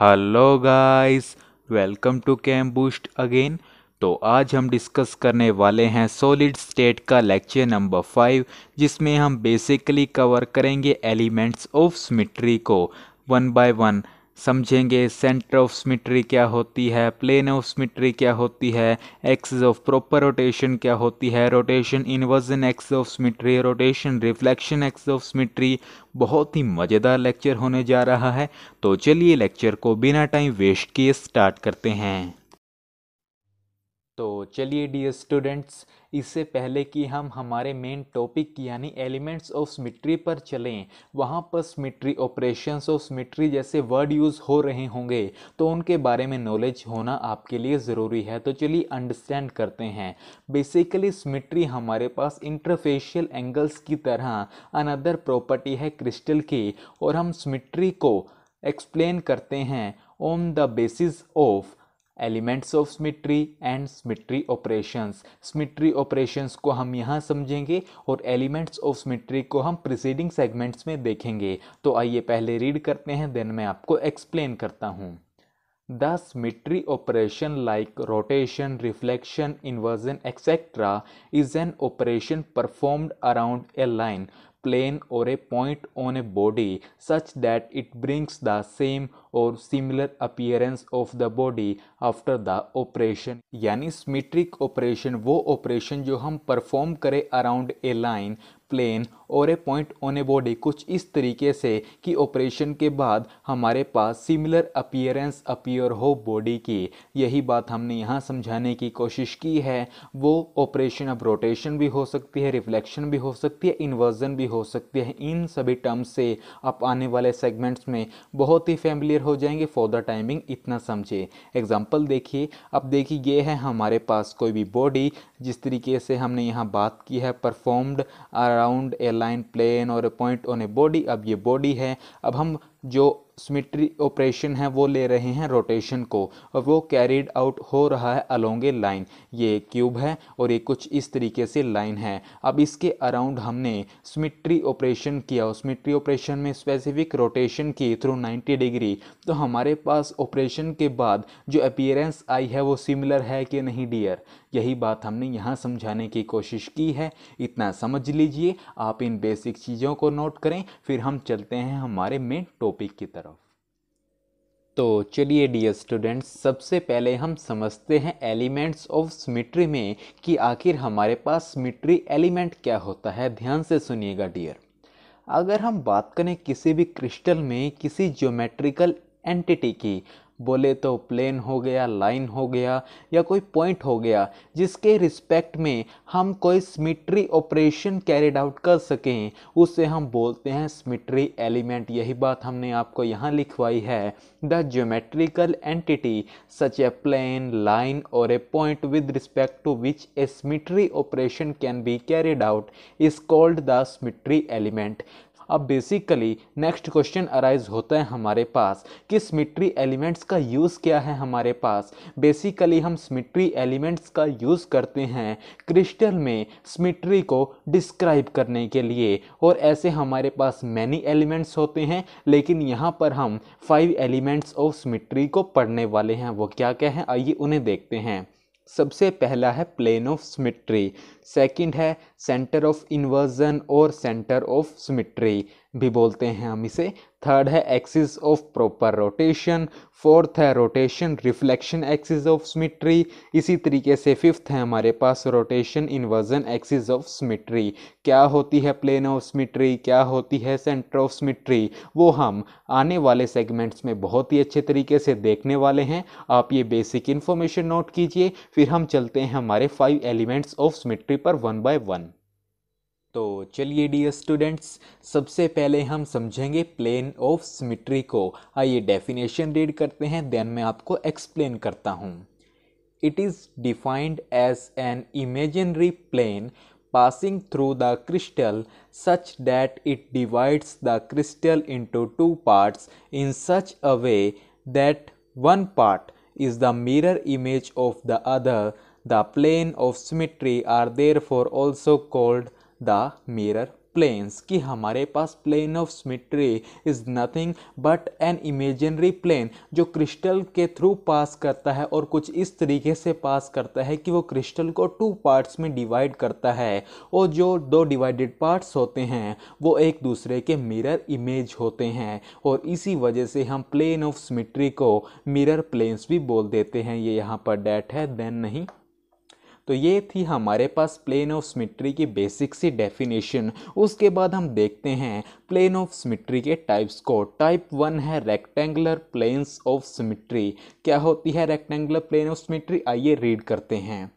Hello guys welcome to Cam Boost again तो आज हम डिस्कस करने वाले हैं सॉलिड स्टेट का लेक्चर नंबर फाइव जिसमें हम बेसिकली कवर करेंगे एलिमेंट्स ऑफ़ सिमेट्री को वन बाय वन समझेंगे सेंटर ऑफ़ सिमेट्री क्या होती है प्लेन ऑफ़ सिमेट्री क्या होती है एक्सिस ऑफ़ प्रॉपर रोटेशन क्या होती है rotation inversion axis of symmetry rotation reflection axis of symmetry बहुत ही मज़ेदार लेक्चर होने जा रहा है। तो चलिए लेक्चर को बिना टाइम वेस्ट किए स्टार्ट करते हैं। तो चलिए डियर स्टूडेंट्स इससे पहले कि हम हमारे मेन टॉपिक यानी एलिमेंट्स ऑफ़ स्मिट्री पर चलें, वहाँ पर स्मिट्री ऑपरेशंस ऑफ़ स्मिट्री जैसे वर्ड यूज़ हो रहे होंगे तो उनके बारे में नॉलेज होना आपके लिए ज़रूरी है। तो चलिए अंडरस्टैंड करते हैं। बेसिकली स्मिट्री हमारे पास इंटरफेशियल एंगल्स की तरह अनदर प्रॉपर्टी है क्रिस्टल की, और हम स्मिट्री को एक्सप्लेन करते हैं on the basis of elements of symmetry and symmetry operations. Symmetry operations को हम यहाँ समझेंगे और एलिमेंट्स ऑफ़ स्मिट्री को हम प्रिसीडिंग सेगमेंट्स में देखेंगे। तो आइए पहले रीड करते हैं, देन मैं आपको एक्सप्लेन करता हूँ। The symmetry operation like rotation, reflection, inversion etcetera is an operation performed around a line plane or a point on a body such that it brings the same or similar appearance of the body after the operation. यानी symmetric operation, वो operation जो हम perform करें around a line plane or a point on a body कुछ इस तरीके से कि ऑपरेशन के बाद हमारे पास सिमिलर अपीयरेंस अपीयर हो बॉडी की। यही बात हमने यहाँ समझाने की कोशिश की है। वो ऑपरेशन अब रोटेशन भी हो सकती है रिफ्लेक्शन भी हो सकती है इन्वर्जन भी हो सकती है। इन सभी टर्म्स से आप आने वाले सेगमेंट्स में बहुत ही फैमिलियर हो जाएँगे फॉर द टाइमिंग इतना समझे एग्ज़ाम्पल देखिए, अब देखिए, ये है हमारे पास कोई भी बॉडी जिस तरीके से हमने यहाँ बात की है performed around a line plane or a point on a body अब ये बॉडी है। अब हम जो सिमेट्री ऑपरेशन है, वो ले रहे हैं रोटेशन को। और वो कैरिड आउट हो रहा है अलोंग ए लाइन ये क्यूब है और ये कुछ इस तरीके से लाइन है। अब इसके अराउंड हमने सिमेट्री ऑपरेशन किया। सिमेट्री ऑपरेशन में स्पेसिफिक रोटेशन की थ्रू 90 डिग्री तो हमारे पास ऑपरेशन के बाद जो अपीयरेंस आई है, वो सिमिलर है कि नहीं डियर यही बात हमने यहाँ समझाने की कोशिश की है। इतना समझ लीजिए। आप इन बेसिक चीज़ों को नोट करें, फिर हम चलते हैं हमारे मेन टॉपिक की तरफ़। तो चलिए डियर स्टूडेंट्स सबसे पहले हम समझते हैं एलिमेंट्स ऑफ़ सिमेट्री में कि आखिर हमारे पास सिमेट्री एलिमेंट क्या होता है। ध्यान से सुनिएगा डियर अगर हम बात करें किसी भी क्रिस्टल में किसी ज्योमेट्रिकल एंटिटी की बोले तो प्लेन हो गया लाइन हो गया या कोई पॉइंट हो गया, जिसके रिस्पेक्ट में हम कोई स्मिट्री ऑपरेशन कैरिड आउट कर सकें, उसे हम बोलते हैं स्मिट्री एलिमेंट यही बात हमने आपको यहाँ लिखवाई है। The geometrical entity such a plane line or a point with respect to which a symmetry operation can be carried out is called the symmetry element अब बेसिकली नेक्स्ट क्वेश्चन अराइज होता है हमारे पास, कि स्मिट्री एलिमेंट्स का use क्या है हमारे पास? बेसिकली हम स्मिट्री एलिमेंट्स का यूज़ करते हैं क्रिस्टल में स्मिट्री को डिस्क्राइब करने के लिए, और ऐसे हमारे पास मैनी एलिमेंट्स होते हैं, लेकिन यहाँ पर हम फाइव एलिमेंट्स ऑफ़ स्मिट्री को पढ़ने वाले हैं। वो क्या क्या हैं? आइए उन्हें देखते हैं। सबसे पहला है प्लेन ऑफ़ सिमेट्री सेकंड है सेंटर ऑफ़ इन्वर्जन और सेंटर ऑफ़ सिमेट्री भी बोलते हैं हम इसे। थर्ड है axis of proper rotation fourth है rotation reflection axis of symmetry इसी तरीके से फिफ्थ है हमारे पास rotation inversion axis of symmetry क्या होती है प्लेन ऑफ़ सिमेट्री क्या होती है सेंटर ऑफ़ सिमेट्री वो हम आने वाले सेगमेंट्स में बहुत ही अच्छे तरीके से देखने वाले हैं। आप ये बेसिक इन्फॉर्मेशन नोट कीजिए, फिर हम चलते हैं हमारे फाइव एलिमेंट्स ऑफ़ सिमेट्री पर वन बाय वन तो चलिए डियर स्टूडेंट्स सबसे पहले हम समझेंगे प्लेन ऑफ़ सिमिट्री को। आइए डेफिनेशन रीड करते हैं देन मैं आपको एक्सप्लेन करता हूँ। It is defined as an imaginary plane passing through the crystal such that it divides the crystal into two parts in such a way that one part is the mirror image of the other the plane of symmetry are therefore also called the mirror planes कि हमारे पास plane of symmetry is nothing but an imaginary plane जो crystal के through pass करता है और कुछ इस तरीके से पास करता है कि वो क्रिस्टल को टू पार्ट्स में डिवाइड करता है और जो दो डिवाइडेड पार्ट्स होते हैं, वो एक दूसरे के मिरर इमेज होते हैं। और इसी वजह से हम प्लेन ऑफ़ सिमेट्री को मिरर प्लेन्स भी बोल देते हैं। ये यहाँ पर डेट है, देन नहीं। तो ये थी हमारे पास प्लेन ऑफ़ सिमेट्री की बेसिक सी डेफिनेशन उसके बाद हम देखते हैं प्लेन ऑफ़ सिमेट्री के टाइप्स को। टाइप वन है रेक्टेंगुलर प्लेन्स ऑफ़ सिमेट्री क्या होती है रेक्टेंगुलर प्लेन ऑफ़ सिमेट्री आइए रीड करते हैं।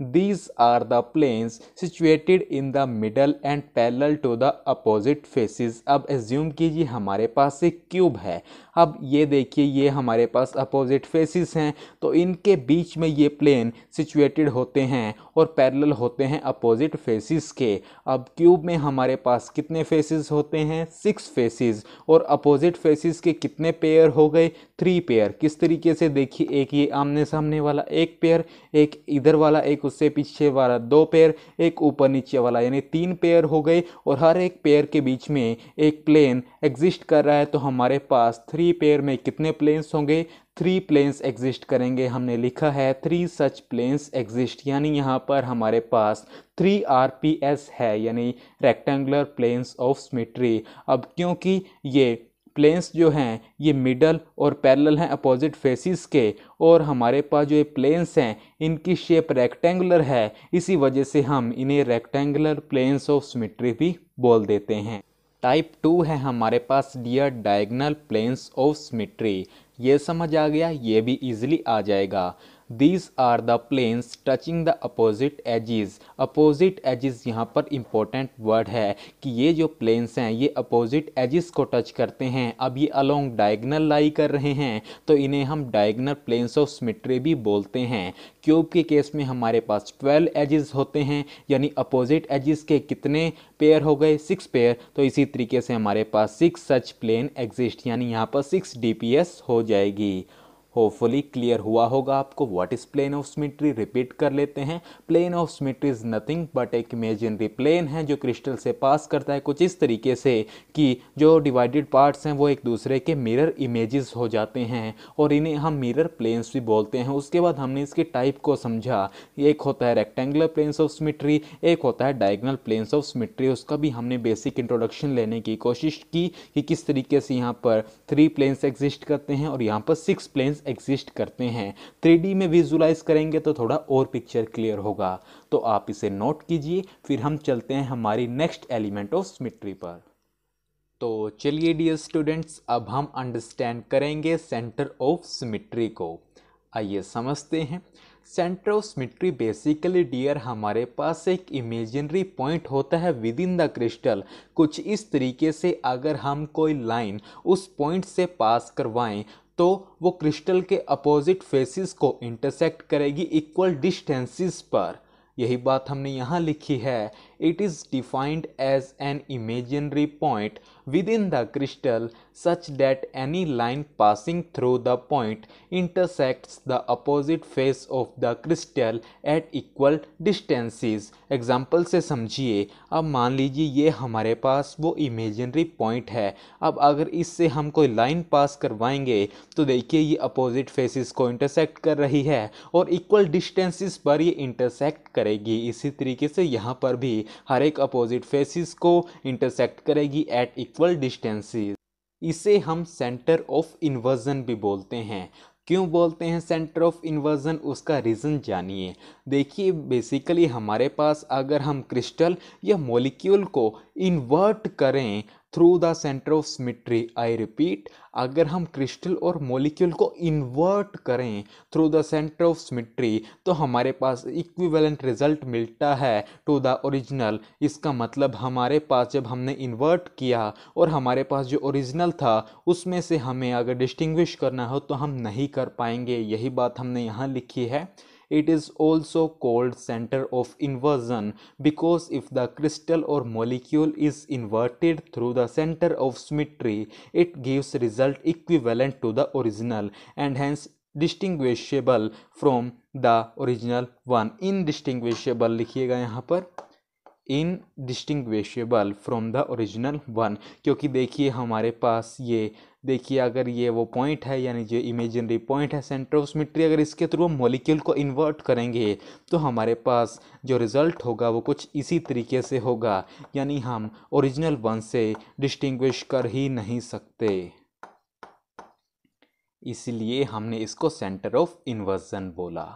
These are the planes situated in the middle and parallel to the opposite faces. अब एज्यूम कीजिए हमारे पास एक क्यूब है। अब ये देखिए, ये हमारे पास अपोजिट फेसिस हैं तो इनके बीच में ये प्लेन सिचुएटेड होते हैं और पैरेलल होते हैं अपोजिट फेसिस के। अब क्यूब में हमारे पास कितने फेसिस होते हैं? सिक्स फेसिस और अपोजिट फेसिस के कितने पेयर हो गए? थ्री पेयर किस तरीके से देखिए, एक ये आमने सामने वाला एक पेयर एक इधर वाला, एक उससे पीछे वाला दो पेयर एक ऊपर नीचे वाला, यानी तीन पेयर हो गए और हर एक पेयर के बीच में एक प्लेन एग्जिस्ट कर रहा है तो हमारे पास थ्री पेयर में कितने प्लेन्स होंगे? थ्री प्लेन्स एग्जिस्ट करेंगे, हमने लिखा है, थ्री सच प्लेन्स एग्जिस्ट यानी यहाँ पर हमारे पास थ्री आर पी एस है, यानी रेक्टेंगुलर प्लेन्स ऑफ़ स्मिट्री अब क्योंकि ये प्लेन्स जो हैं, ये मिडल और पैरेलल हैं अपोजिट फेसिस के, और हमारे पास जो ये प्लेन्स हैं, इनकी शेप रेक्टेंगुलर है, इसी वजह से हम इन्हें रेक्टेंगुलर प्लेन्स ऑफ़ सिमेट्री भी बोल देते हैं। टाइप टू है हमारे पास dear diagonal planes of symmetry. ये समझ आ गया, ये भी इजीली आ जाएगा। These are the planes touching the opposite edges opposite edges यहाँ पर इंपॉर्टेंट वर्ड है कि ये जो प्लेन्स हैं, ये अपोजिट एजिज को टच करते हैं। अब ये अलोंग डायगनल लाई कर रहे हैं तो इन्हें हम डायगनल प्लेन्स ऑफ़ सिमेट्री भी बोलते हैं। क्यूब के केस में हमारे पास ट्वेल्व एजिज होते हैं, यानी अपोजिट एजिज के कितने पेयर हो गए? सिक्स पेयर तो इसी तरीके से हमारे पास सिक्स सच प्लेन एग्जिस्ट यानी यहाँ पर सिक्स डीपीएस हो जाएगी। होपफुली क्लियर हुआ होगा आपको what is plane of symmetry repeat कर लेते हैं। Plane of symmetry is nothing but एक इमेजिनरी प्लेन है जो क्रिस्टल से पास करता है कुछ इस तरीके से कि जो डिवाइडेड पार्ट्स हैं वो एक दूसरे के मिरर इमेजेस हो जाते हैं और इन्हें हम मिरर प्लेन्स भी बोलते हैं। उसके बाद हमने इसके टाइप को समझा। एक होता है रेक्टेंगुलर प्लेन्स ऑफ़ सिमेट्री एक होता है डायगनल प्लेन्स ऑफ़ सिमेट्री उसका भी हमने बेसिक इंट्रोडक्शन लेने की कोशिश की कि किस तरीके से यहाँ पर थ्री प्लेन्स एग्जिस्ट करते हैं और यहाँ पर सिक्स प्लेन्स एग्जिस्ट करते हैं। थ्री में विजुलाइज करेंगे तो थोड़ा और पिक्चर क्लियर होगा। तो आप इसे नोट कीजिए, फिर हम चलते हैं हमारी नेक्स्ट एलिमेंट ऑफ़ सिमेट्री पर। तो चलिए डियर स्टूडेंट्स अब हम अंडरस्टैंड करेंगे सेंटर ऑफ़ सिमेट्री को। आइए समझते हैं। Centre of symmetry basically dear हमारे पास एक इमेजिनरी पॉइंट होता है विद इन द क्रिस्टल कुछ इस तरीके से अगर हम कोई लाइन उस पॉइंट से पास करवाएँ तो वो क्रिस्टल के अपोजिट फेसिस को इंटरसेक्ट करेगी इक्वल डिस्टेंसेस पर। यही बात हमने यहाँ लिखी है। It is defined as an imaginary point within the crystal such that any line passing through the point intersects the opposite face of the crystal at equal distances example से समझिए अब मान लीजिए ये हमारे पास वो इमेजिनरी पॉइंट है अब अगर इससे हम कोई लाइन पास करवाएँगे तो देखिए ये अपोजिट फेसिस को इंटरसेक्ट कर रही है और इक्वल डिस्टेंसेस पर ये इंटरसेक्ट करेगी इसी तरीके से यहाँ पर भी हर एक अपोजिट फेसिस को इंटरसेक्ट करेगी एट इक्वल डिस्टेंसेस इसे हम सेंटर ऑफ़ इन्वर्जन भी बोलते हैं। क्यों बोलते हैं सेंटर ऑफ़ इन्वर्जन उसका रीज़न जानिए। देखिए बेसिकली हमारे पास अगर हम क्रिस्टल या मॉलिक्यूल को इन्वर्ट करें through the centre of symmetry I repeat अगर हम क्रिस्टल और मोलिक्यूल को इन्वर्ट करें through the centre of symmetry तो हमारे पास इक्विवेलेंट रिज़ल्ट मिलता है टू द ओरिजिनल इसका मतलब हमारे पास जब हमने इन्वर्ट किया और हमारे पास जो ओरिजिनल था, उसमें से हमें अगर डिस्टिंग्विश करना हो तो हम नहीं कर पाएँगे। यही बात हमने यहाँ लिखी है। It is also called center of inversion because if the crystal or molecule is inverted through the center of symmetry, it gives result equivalent to the original and hence distinguishable from the original one. Indistinguishable लिखिएगा यहाँ पर indistinguishable from the original one क्योंकि देखिए हमारे पास ये देखिए, अगर ये वो पॉइंट है, यानी जो इमेजिनरी पॉइंट है सेंटर ऑफ़ सिमेट्री अगर इसके थ्रू हम मॉलिक्यूल को इन्वर्ट करेंगे तो हमारे पास जो रिज़ल्ट होगा, वो कुछ इसी तरीके से होगा। यानी हम ओरिजिनल वन से डिस्टिंग्विश कर ही नहीं सकते। इसलिए हमने इसको सेंटर ऑफ़ इन्वर्जन बोला।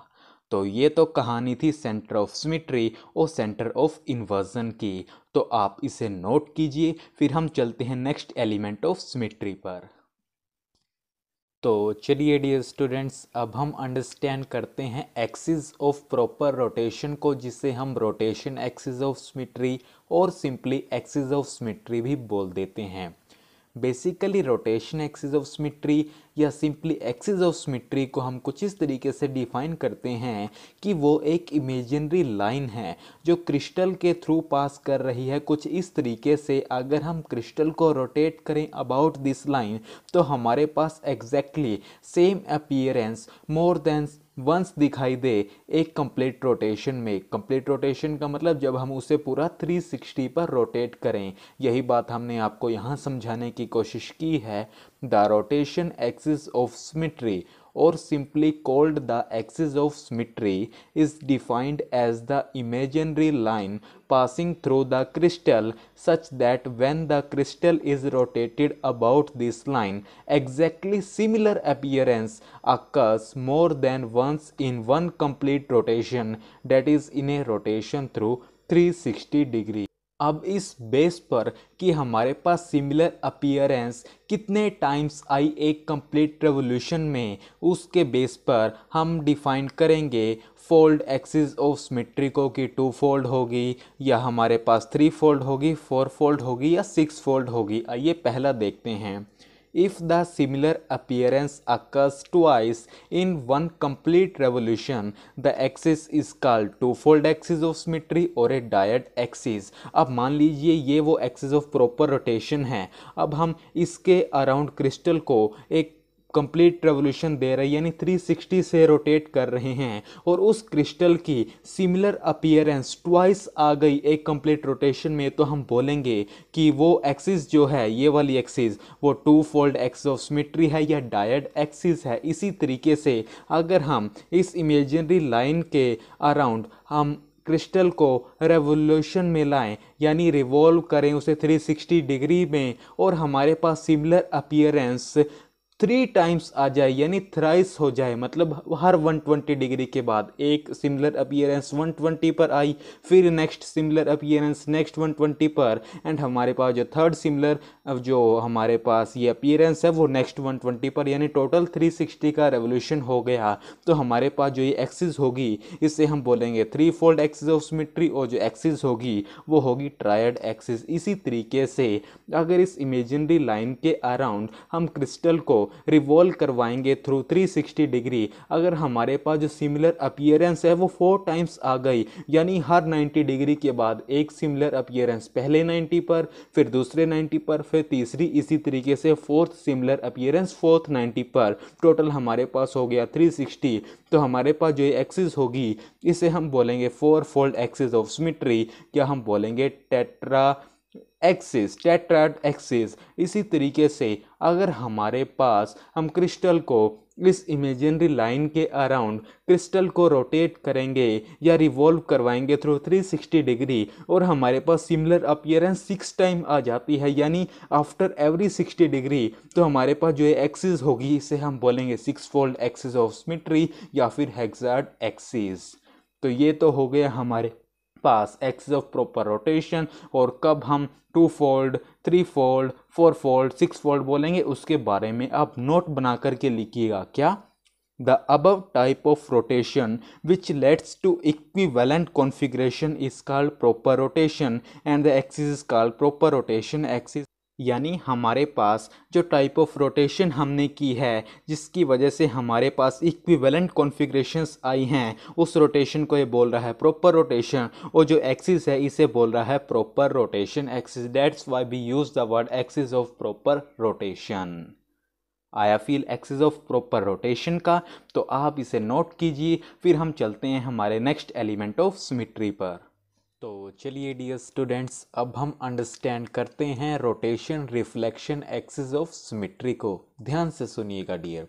तो ये तो कहानी थी सेंटर ऑफ़ सिमिट्री और सेंटर ऑफ़ इन्वर्जन की। तो आप इसे नोट कीजिए, फिर हम चलते हैं नेक्स्ट एलिमेंट ऑफ़ सिमिट्री पर। तो चलिए डियर स्टूडेंट्स अब हम अंडरस्टैंड करते हैं एक्सिस ऑफ़ प्रॉपर रोटेशन को, जिसे हम रोटेशन एक्सिस ऑफ़ सिमेट्री और सिंपली एक्सिस ऑफ़ सिमेट्री भी बोल देते हैं। Basically rotation axis of symmetry या सिंपली एक्सिस ऑफ़ सिमिट्री को हम कुछ इस तरीके से डिफाइन करते हैं कि वो एक इमेजिनरी लाइन है, जो क्रिस्टल के थ्रू पास कर रही है। कुछ इस तरीके से अगर हम क्रिस्टल को रोटेट करें अबाउट दिस लाइन तो हमारे पास exactly same appearance more than once दिखाई दे, एक कंप्लीट रोटेशन में कंप्लीट रोटेशन का मतलब जब हम उसे पूरा 360 पर रोटेट करें, यही बात हमने आपको यहाँ समझाने की कोशिश की है। The rotation axis of symmetry or simply called the axis of symmetry is defined as the imaginary line passing through the crystal such that when the crystal is rotated about this line exactly similar appearance occurs more than once in one complete rotation that is in a rotation through 360 degree अब इस base पर कि हमारे पास similar appearance कितने times आई एक complete revolution में, उसके बेस पर हम डिफाइन करेंगे फोल्ड एक्सिस ऑफ़ सिमेट्रिको की टू फोल्ड होगी, या हमारे पास थ्री फोल्ड होगी, फोर फोल्ड होगी, या सिक्स फोल्ड होगी। आइए पहला देखते हैं। If the similar appearance occurs twice in one complete revolution the axis is called two-fold axis of symmetry or a dyad axis अब मान लीजिए ये वो एक्सिस ऑफ़ प्रॉपर रोटेशन है अब हम इसके अराउंड क्रिस्टल को एक कंप्लीट रेवोल्यूशन दे रहे हैं, यानी 360 से रोटेट कर रहे हैं। और उस क्रिस्टल की सिमिलर अपियरेंस ट्वाइस आ गई एक कंप्लीट रोटेशन में तो हम बोलेंगे कि वो एक्सिस जो है, ये वाली एक्सिस वो टू फोल्ड एक्स ऑफ़ है या डायड एक्सिस है, इसी तरीके से अगर हम इस इमेजनरी लाइन के अराउंड हम क्रिस्टल को रेवोल्यूशन में लाएँ, यानी रिवॉल्व करें उसे 360 डिग्री में, और हमारे पास सिमिलर अपीयरेंस थ्री टाइम्स आ जाए, यानी थ्राइस हो जाए मतलब हर 120 डिग्री के बाद। एक सिमिलर अपीयरेंस 120 पर आई, फिर नेक्स्ट सिमिलर अपियरेंस नेक्स्ट 120 पर एंड हमारे पास जो थर्ड सिमिलर जो हमारे पास ये अपियरेंस है, वो नेक्स्ट 120 पर, यानी टोटल 360 का रेवोल्यूशन हो गया। तो हमारे पास जो ये एक्सिस होगी, इससे हम बोलेंगे three fold axis of symmetry और जो एक्सिस होगी, वो होगी ट्रायड एक्सिस इसी तरीके से अगर इस इमेजिनरी लाइन के अराउंड हम क्रिस्टल को रिवॉल्व करवाएँगे थ्रू 360 डिग्री अगर हमारे पास जो सिमिलर अपियरेंस है, वो फोर टाइम्स आ गई, यानी हर 90 डिग्री के बाद एक सिमिलर अपियरेंस पहले 90 पर, फिर दूसरे 90 पर, फिर तीसरी इसी तरीके से फोर्थ सिमिलर अपियरेंस फोर्थ 90 पर। टोटल हमारे पास हो गया 360 तो हमारे पास जो एक्सिस होगी, इसे हम बोलेंगे four fold axis of symmetry क्या हम बोलेंगे टेट्रा एक्सिस, टेट्राड एक्सिस, इसी तरीके से अगर हमारे पास हम क्रिस्टल को इस इमेजिनरी लाइन के अराउंड क्रिस्टल को रोटेट करेंगे या रिवॉल्व करवाएँगे थ्रू 360 डिग्री और हमारे पास सिमिलर अपीयरेंस सिक्स टाइम आ जाती है, यानी आफ्टर एवरी 60 डिग्री तो हमारे पास जो एक्सिस होगी, इसे हम बोलेंगे six fold axis of symmetry या फिर हेक्साड एक्सिस तो ये तो हो गया हमारे पास एक्सिस ऑफ़ प्रॉपर रोटेशन और कब हम two fold three fold four fold six fold बोलेंगे, उसके बारे में आप नोट बना करके लिखिएगा। क्या? द अब type of rotation which leads to equivalent configuration is called proper rotation and the axis is called proper rotation axis यानी हमारे पास जो टाइप ऑफ़ रोटेशन हमने की है, जिसकी वजह से हमारे पास इक्विवेलेंट कॉन्फ़िगरेशंस आई हैं, उस रोटेशन को ये बोल रहा है प्रॉपर रोटेशन और जो एक्सिस है, इसे बोल रहा है proper rotation axis that's why we use the word axis of proper rotation आया feel axis of proper rotation का तो आप इसे नोट कीजिए, फिर हम चलते हैं हमारे नेक्स्ट एलिमेंट ऑफ़ सिमिट्री पर। तो चलिए डियर स्टूडेंट्स अब हम अंडरस्टैंड करते हैं rotation reflection axis of symmetry को। ध्यान से सुनिएगा डियर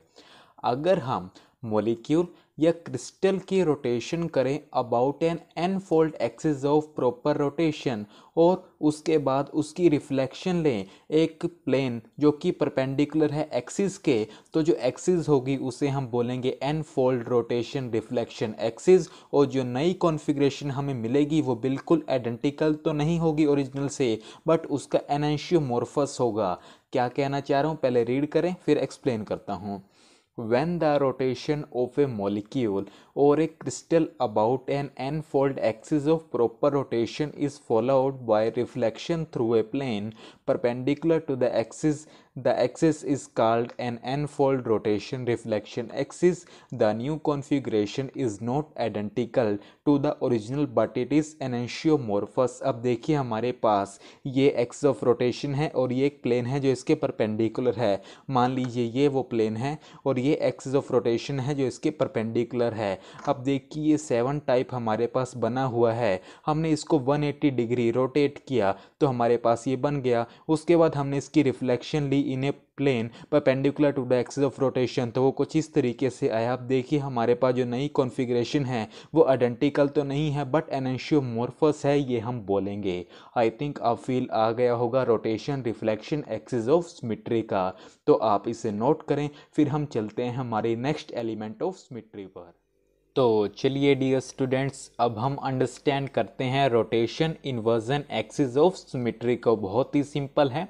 अगर हम मोलिक्यूल या क्रिस्टल की रोटेशन करें about an n fold axis of proper rotation और उसके बाद उसकी रिफ्लेक्शन लें एक प्लेन जो कि परपेंडिकुलर है एक्सिस के। तो जो एक्सिस होगी, उसे हम बोलेंगे n fold rotation reflection axis और जो नई कॉन्फ़िगरेशन हमें मिलेगी, वो बिल्कुल आइडेंटिकल तो नहीं होगी ओरिजिनल से, बट उसका एनेशियोमोर्फस होगा। क्या कहना चाह रहा हूँ? पहले रीड करें, फिर एक्सप्लेन करता हूँ। When the rotation of a molecule or a crystal about an n-fold axis of proper rotation is followed by reflection through a plane perpendicular to the axis the axis is called an n-fold rotation reflection axis. The new configuration is not identical to the original, but it is enantiomorphous अब देखिए हमारे पास ये x of rotation है और ये एक plane है जो इसके परपेंडिकुलर है। मान लीजिए ये वो प्लेन है और ये एक्सिस ऑफ़ रोटेशन है जो इसके परपेंडिकुलर है। अब देखिए ये सेवन टाइप हमारे पास बना हुआ है। हमने इसको 180 डिग्री रोटेट किया तो हमारे पास ये बन गया। उसके बाद हमने इसकी reflection Lee. In a plane perpendicular to the axis of rotation तो वो कुछ इस तरीके से आया। अब देखिए, हमारे पास जो नई कॉन्फ़िगरेशन है, वो आइडेंटिकल तो नहीं है बट एनेशियोमोर्फस है, ये हम बोलेंगे। आई थिंक आप फील आ गया होगा rotation reflection axis of symmetry का। तो आप इसे नोट करें, फिर हम चलते हैं हमारे नेक्स्ट एलिमेंट ऑफ़ सिमिट्री पर। तो चलिए डियर स्टूडेंट्स अब हम अंडरस्टैंड करते हैं rotation inversion axis of symmetry को। बहुत ही सिंपल है।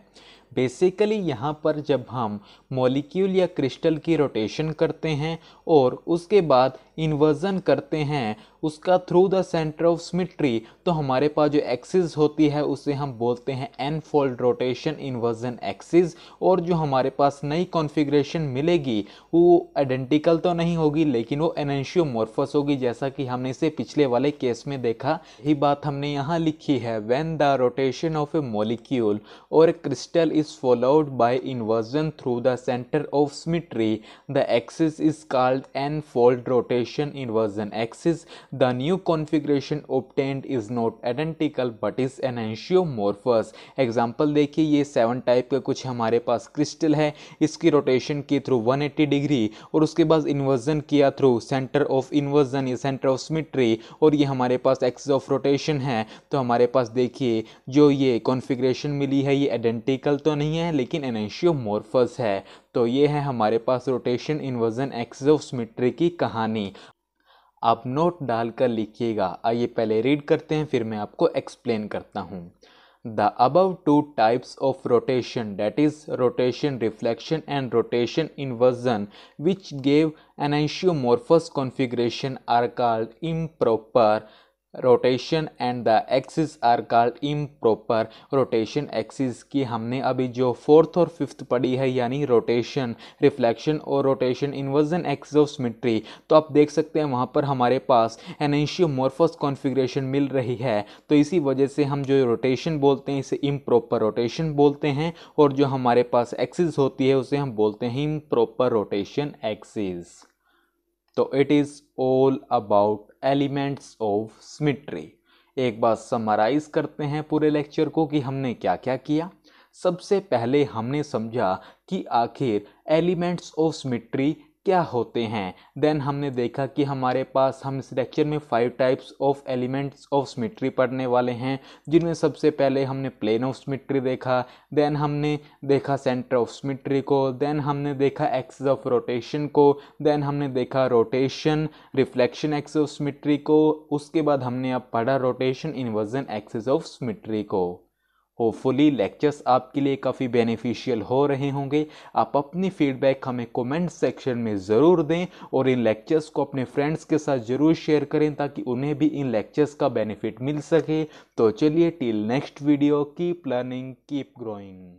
बेसिकली यहाँ पर जब हम मॉलिक्यूल या क्रिस्टल की रोटेशन करते हैं और उसके बाद इन्वर्जन करते हैं उसका through the centre of symmetry तो हमारे पास जो एक्सिस होती है, उसे हम बोलते हैं n fold rotation inversion axis और जो हमारे पास नई कॉन्फ़िगरेशन मिलेगी, वो आइडेंटिकल तो नहीं होगी, लेकिन वो एनेशियोमोर्फस होगी, जैसा कि हमने इसे पिछले वाले केस में देखा यही बात हमने यहाँ लिखी है when the rotation of a molecule और crystal is followed by inversion through the center of symmetry. The axis is called n-fold rotation inversion axis. The new configuration obtained is not identical, but is an enantiomorphous. Example देखिए, ये seven type के कुछ हमारे पास crystal है। इसकी rotation की through 180 degree और उसके बाद इन्वर्जन किया थ्रू सेंटर ऑफ़ इन्वर्जन या सेंटर ऑफ़ सिमिट्री और ये हमारे पास एक्सिस ऑफ़ रोटेशन है। तो हमारे पास देखिए, जो ये कॉन्फ़िगरेशन मिली है, ये आइडेंटिकल तो नहीं है, लेकिन एनेशियोमोर्फस है। तो ये है हमारे पास रोटेशन इन्वर्जन एक्सोसिमेट्री की कहानी। आप नोट डालकर लिखिएगा। आइए पहले रीड करते हैं, फिर मैं आपको एक्सप्लेन करता हूँ। The above two types of rotation that is rotation reflection and rotation inversion which gave enantiomorphous configuration are called improper rotation and the axis are called improper rotation axis की हमने अभी जो फोर्थ और fifth पढ़ी है, यानी rotation, reflection और rotation, inversion axis of symmetry. तो आप देख सकते हैं वहाँ पर हमारे पास एनेशियोमोर्फस कॉन्फ़िगरेशन मिल रही है। तो इसी वजह से हम जो रोटेशन बोलते हैं, इसे इम्प्रॉपर रोटेशन बोलते हैं और जो हमारे पास एक्सिस होती है, उसे हम बोलते हैं इम्प्रॉपर रोटेशन एक्सिस। तो it is all about elements of symmetry एक बार समराइज करते हैं पूरे लेक्चर को कि हमने क्या क्या। किया सबसे पहले हमने समझा कि आखिर एलिमेंट्स ऑफ़ सिमिट्री क्या होते हैं? देन हमने देखा कि हमारे पास, हम इस लेक्चर में five types of elements of symmetry पढ़ने वाले हैं, जिनमें सबसे पहले हमने प्लेन ऑफ़ स्मिट्री देखा देन हमने देखा सेंटर ऑफ़ स्मिट्री को देन हमने देखा एक्सिस ऑफ़ रोटेशन को देन हमने देखा rotation reflection axis of symmetry को, उसके बाद हमने अब पढ़ा rotation inversion axis of symmetry को। होपफुली लेक्चर्स आपके लिए काफ़ी बेनिफिशियल हो रहे होंगे। आप अपनी फीडबैक हमें कमेंट सेक्शन में ज़रूर दें और इन लेक्चर्स को अपने फ्रेंड्स के साथ ज़रूर शेयर करें ताकि उन्हें भी इन लेक्चर्स का बेनिफिट मिल सके। तो चलिए till next video keep learning keep growing